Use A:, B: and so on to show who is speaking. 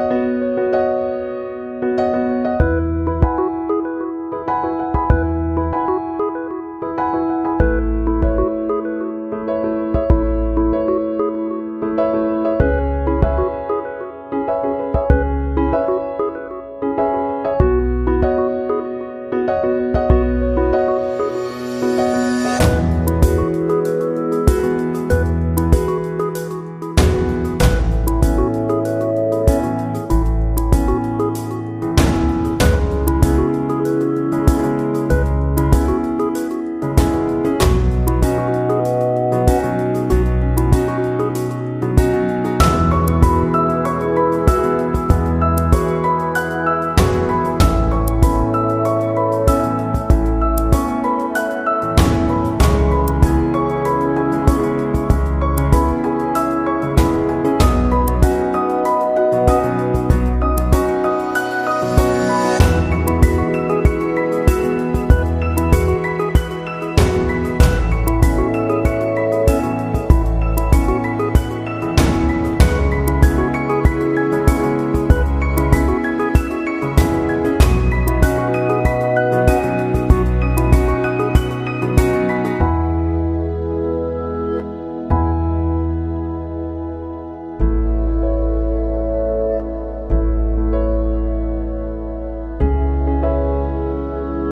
A: Música